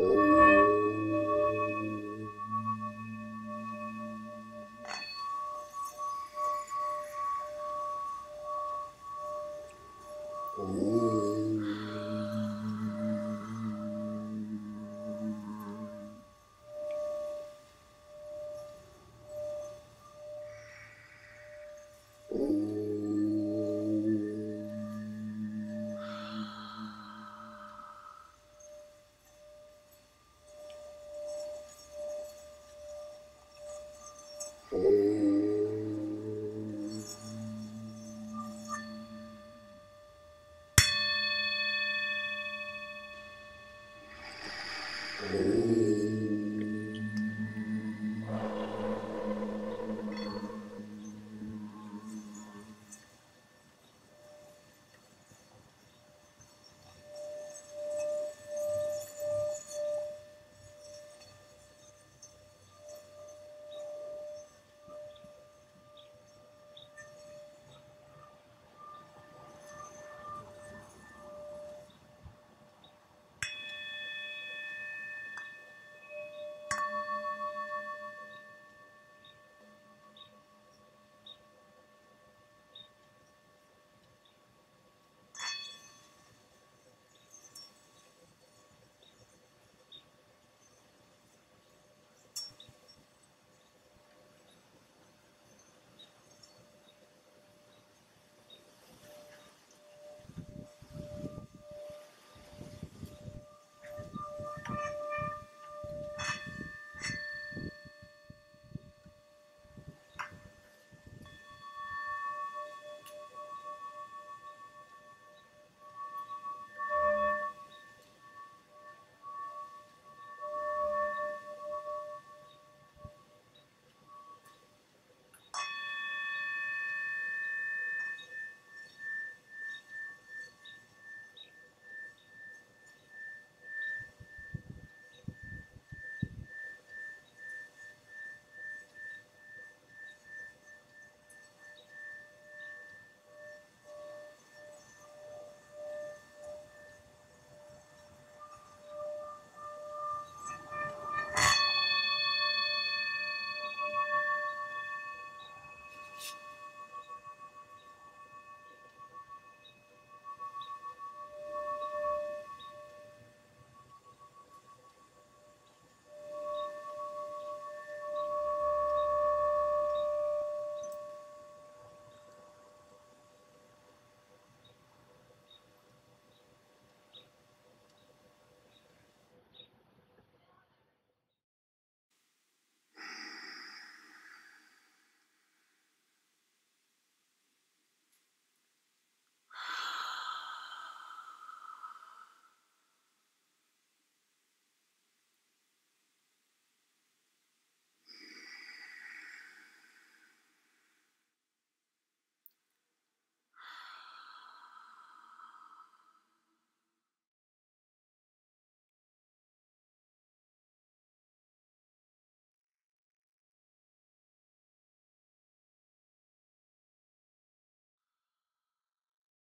Ooh.